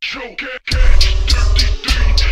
Show catch 33